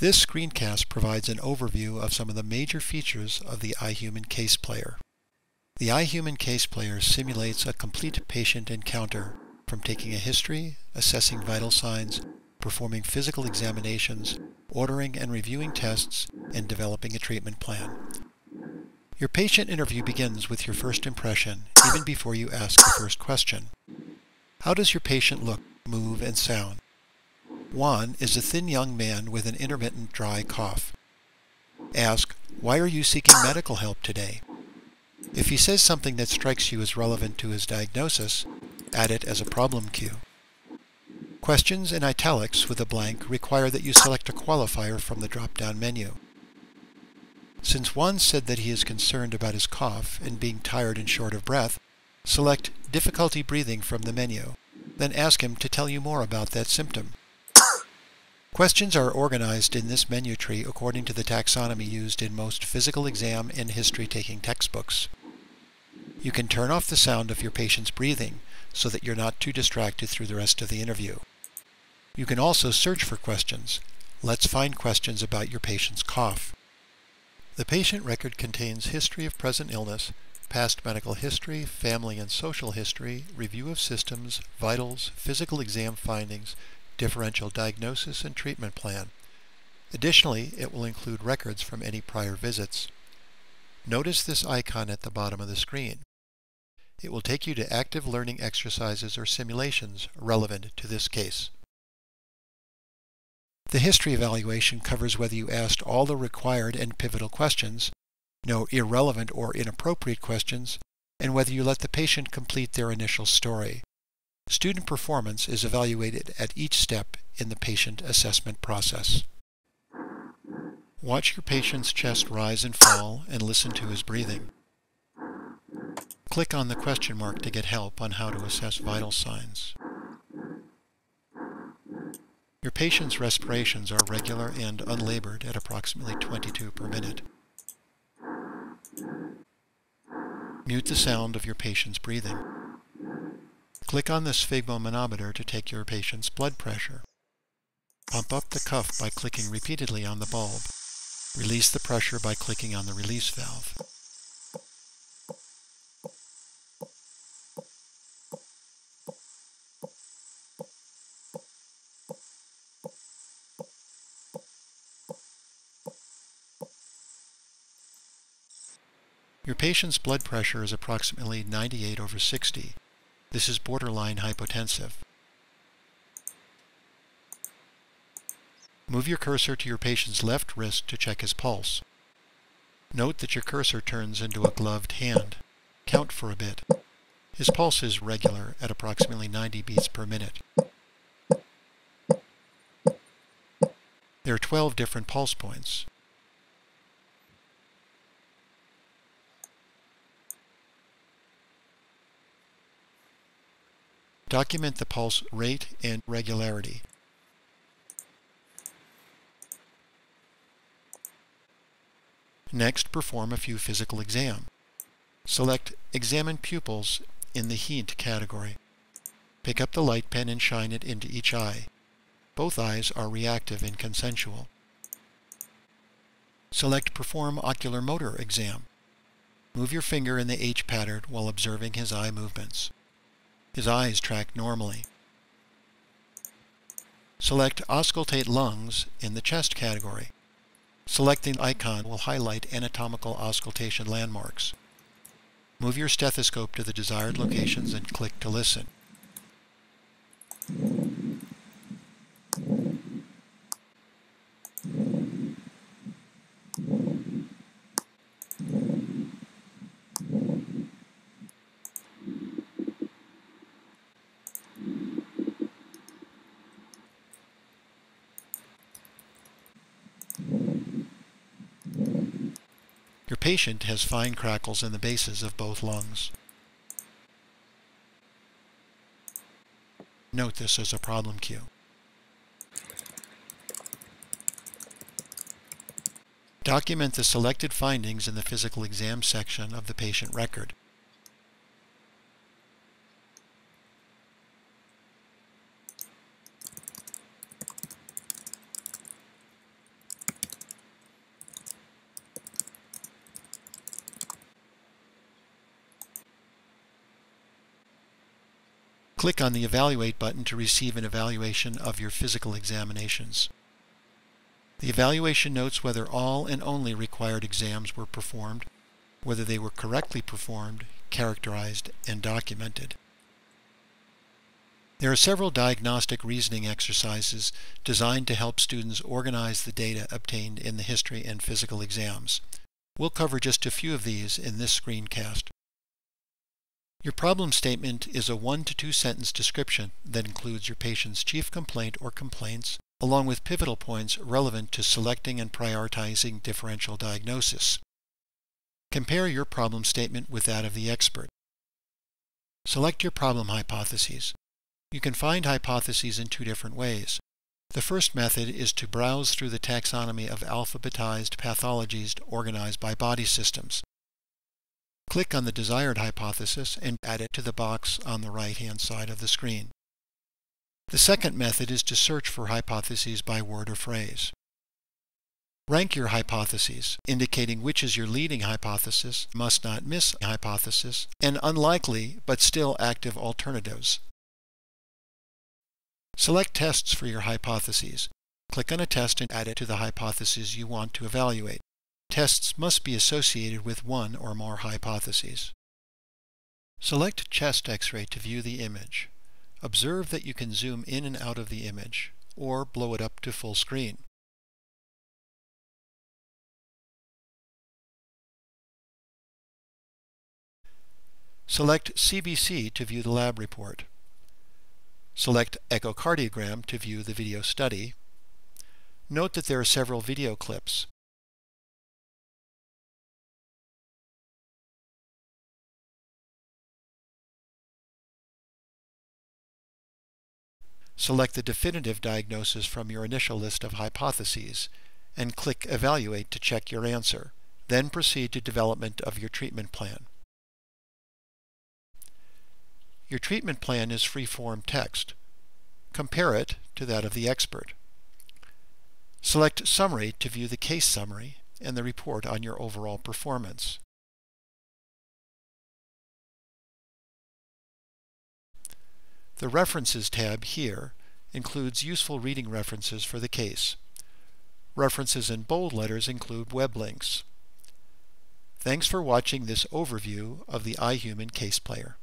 This screencast provides an overview of some of the major features of the iHuman Case Player. The iHuman Case Player simulates a complete patient encounter from taking a history, assessing vital signs, performing physical examinations, ordering and reviewing tests, and developing a treatment plan. Your patient interview begins with your first impression, even before you ask the first question. How does your patient look, move, and sound? Juan is a thin young man with an intermittent dry cough. Ask, why are you seeking medical help today? If he says something that strikes you as relevant to his diagnosis, add it as a problem cue. Questions in italics with a blank require that you select a qualifier from the drop-down menu. Since Juan said that he is concerned about his cough and being tired and short of breath, select Difficulty Breathing from the menu, then ask him to tell you more about that symptom. Questions are organized in this menu tree according to the taxonomy used in most physical exam and history-taking textbooks. You can turn off the sound of your patient's breathing so that you're not too distracted through the rest of the interview. You can also search for questions. Let's find questions about your patient's cough. The patient record contains history of present illness, past medical history, family and social history, review of systems, vitals, physical exam findings, differential diagnosis, and treatment plan. Additionally, it will include records from any prior visits. Notice this icon at the bottom of the screen. It will take you to active learning exercises or simulations relevant to this case. The history evaluation covers whether you asked all the required and pivotal questions, no irrelevant or inappropriate questions, and whether you let the patient complete their initial story. Student performance is evaluated at each step in the patient assessment process. Watch your patient's chest rise and fall and listen to his breathing. Click on the question mark to get help on how to assess vital signs. Your patient's respirations are regular and unlabored at approximately 22 per minute. Mute the sound of your patient's breathing. Click on the sphygmomanometer to take your patient's blood pressure. Pump up the cuff by clicking repeatedly on the bulb. Release the pressure by clicking on the release valve. Your patient's blood pressure is approximately 98 over 60. This is borderline hypotensive. Move your cursor to your patient's left wrist to check his pulse. Note that your cursor turns into a gloved hand. Count for a bit. His pulse is regular at approximately 90 beats per minute. There are 12 different pulse points. Document the pulse rate and regularity. Next, perform a few physical exam. Select Examine Pupils in the Head category. Pick up the light pen and shine it into each eye. Both eyes are reactive and consensual. Select Perform Ocular Motor Exam. Move your finger in the H pattern while observing his eye movements. His eyes track normally. Select Auscultate Lungs in the Chest category. Selecting icon will highlight anatomical auscultation landmarks. Move your stethoscope to the desired locations and click to listen. Your patient has fine crackles in the bases of both lungs. Note this as a problem cue. Document the selected findings in the physical exam section of the patient record. Click on the Evaluate button to receive an evaluation of your physical examinations. The evaluation notes whether all and only required exams were performed, whether they were correctly performed, characterized, and documented. There are several diagnostic reasoning exercises designed to help students organize the data obtained in the history and physical exams. We'll cover just a few of these in this screencast. Your problem statement is a one to two sentence description that includes your patient's chief complaint or complaints, along with pivotal points relevant to selecting and prioritizing differential diagnosis. Compare your problem statement with that of the expert. Select your problem hypotheses. You can find hypotheses in two different ways. The first method is to browse through the taxonomy of alphabetized pathologies organized by body systems. Click on the desired hypothesis and add it to the box on the right-hand side of the screen. The second method is to search for hypotheses by word or phrase. Rank your hypotheses, indicating which is your leading hypothesis, must not miss hypothesis, and unlikely but still active alternatives. Select tests for your hypotheses. Click on a test and add it to the hypothesis you want to evaluate. Tests must be associated with one or more hypotheses. Select chest x-ray to view the image. Observe that you can zoom in and out of the image, or blow it up to full screen. Select CBC to view the lab report. Select echocardiogram to view the video study. Note that there are several video clips. Select the definitive diagnosis from your initial list of hypotheses and click Evaluate to check your answer. Then proceed to development of your treatment plan. Your treatment plan is free-form text. Compare it to that of the expert. Select Summary to view the case summary and the report on your overall performance. The References tab here includes useful reading references for the case. References in bold letters include web links. Thanks for watching this overview of the iHuman Case Player.